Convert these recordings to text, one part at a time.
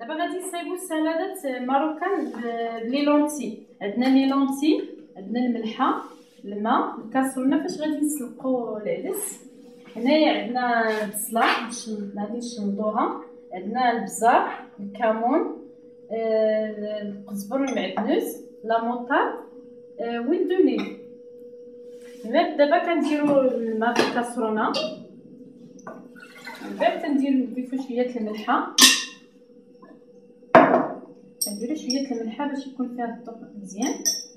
دابا غادي نصايبو salade marocaine ب les lentilles عندنا les lentilles عندنا الملحة الماء الكاسرونة فاش غادي نسلقو العدس؟ هنايا عندنا البصلة باش غادي نشرمطوها عندنا البزار الكمون آه، القزبر والمعدنوس la moutarde آه، huile d'olive من دابا كنديرو الماء في الكاسرونه من بعد كندير نضيفو شوية الملحة. كنديرو شوية الملحه باش يكون فيها الذوق مزيان.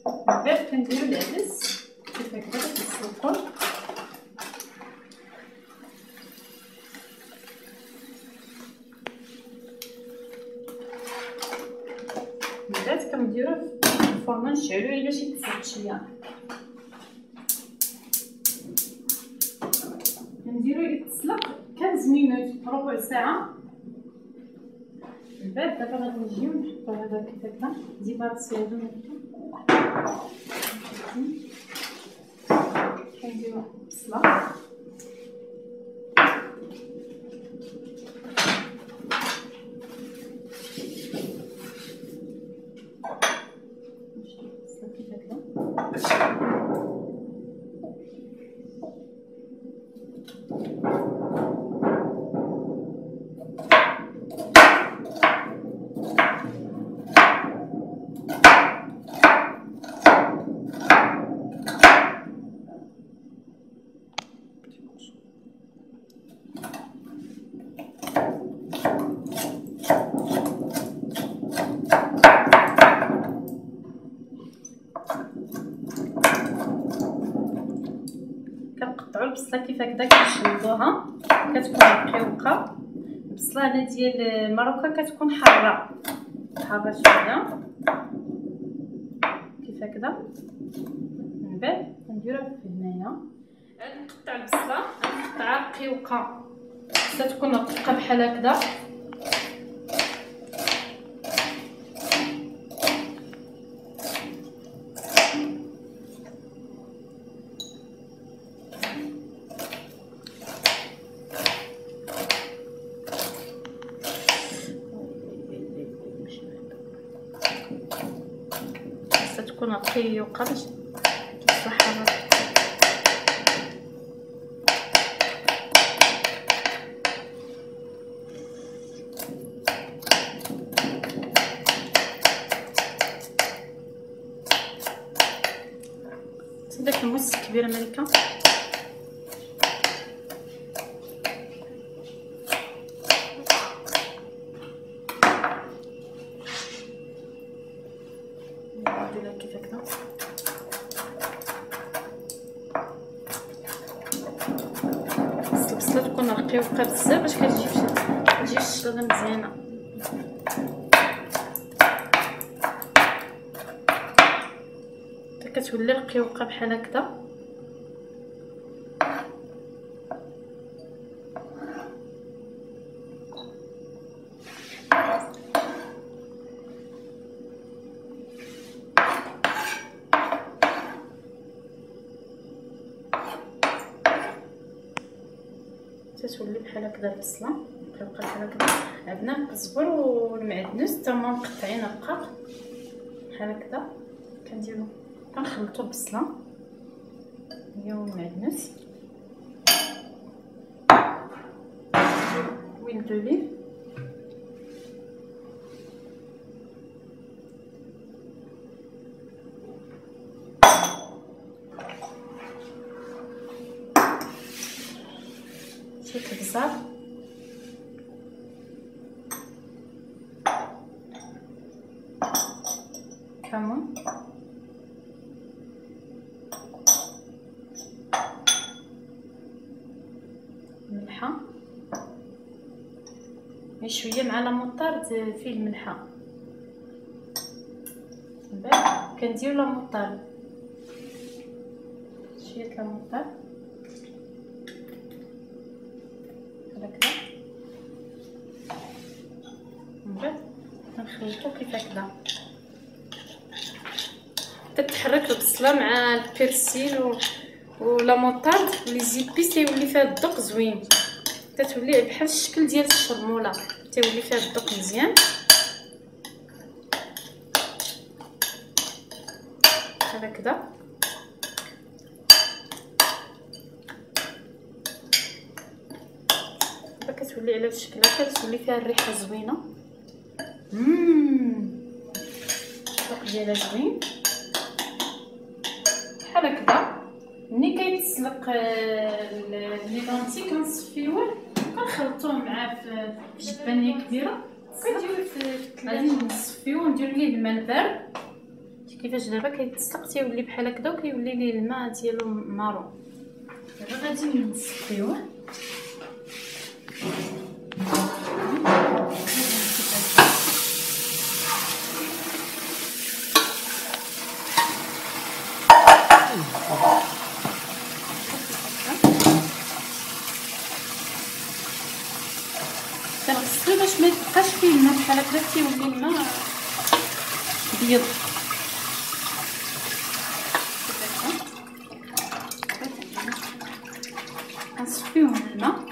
من بعد كنديرو العدس. كيف هكا كنسلقوه من بعد كنديرو في الفرن نشعلوه باش يتسلق شوية. كنديرو يتسلق 15 minutes ربع ساعه من دابا غادي نجيو نحطو هذا كيف هكا ديبارسي هادو كنديرو البصله كيف هكا كنقطعوا البصله كيف هكذا كنشلضوها كتكون رقيقه البصله هنا ديال ماروكا كتكون حارة. حارة شوية. كيف هكذا من بعد كنديروها في هنايا. غادي نقطع البصلة نقطعها رقيقه خصها تكون رقيقة بحال هكذا. رقيقه باش تصلح داك الموس الكبير مالكه نديرها كيف هكذا خص البصله تكون رقيقه بزاف باش كتجي تجي الشلاضه مزيانة. حتى كتولي رقيقه بحال هكذا تتولي بحال هكذا البصلة. كتبقى بحال هكذا. عندنا القزبر والمعدنوس حتى هما مقطعين رقاق بحال هكذا. كنديرو كنخلطو البصله هي والمعدنوس ويل دوليف البزار كمون ملحه شوية مع لاموطارد فيه الملحه من بعد كنديرو لاموطارد شوية كده من بعد نخلطو كيف هكذا تتحرك البصله مع البيرسيل و ولا موطاد لي زيبيس تيولي فيها الدق زوين. تتولي بحال الشكل ديال الشرمولة. تيولي فيها الدق مزيان. هكذا كتولي على الشكل هكا كتولي فيها الريحة زوينة. الذوق ديالها زوين. بحال هكذا. ملي كيتسلق لي لونتي كنصفيوه كنخلطوه معاه في جبانية كبيرة. كنديرو في الثلاجة. نصفيوه وندير ليه الماء بارد كيفاش دابا كيتسلق تيولي بحال هكذا وكيولي ليه الماء ديالو مارون دابا غادي نصفيوه. كنغسلو باش ما يبقاش فيه الماء بحال هكا تيولي الماء بيض كنصفيو من الماء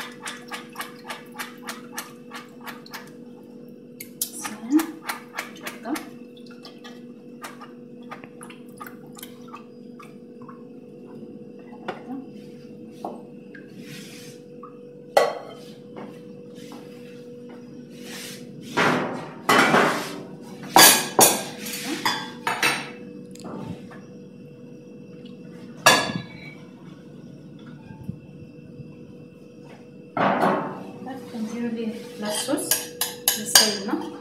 نديرو ليه لاصوص للسلمه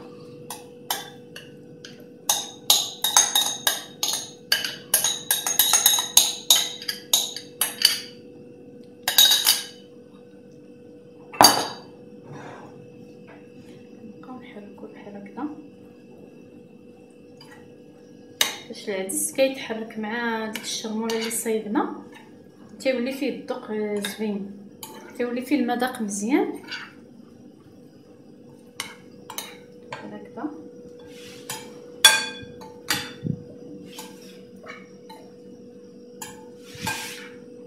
نبقاو نحركو بحال هكذا باش العدس كيتحرك مع ديك الشرموله اللي صايبنا تيولي فيه الذوق زوين. تيولي فيه المذاق مزيان. هكذا.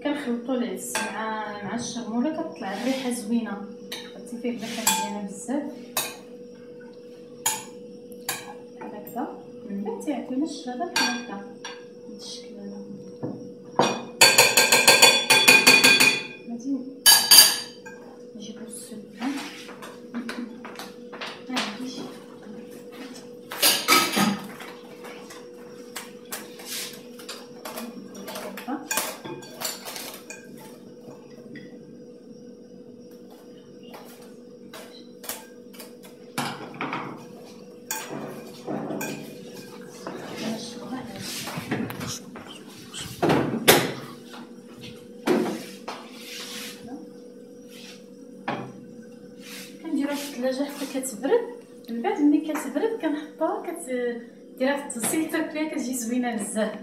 كنخلطو العدس مع مع الشرموله كتطلع الريحة زوينة. عرفتي فيه الريحة مزيانة بزاف بحال هكذا بعد تيعطينا الشربه بحال هكا بالشكل هذا غادي نجيبو السلفه كنديروها في الثلاجه حتى كتبرد. من بعد ملي كتبرد كنحطوها كديرها في التوصيل كتجي زوينة بزاف.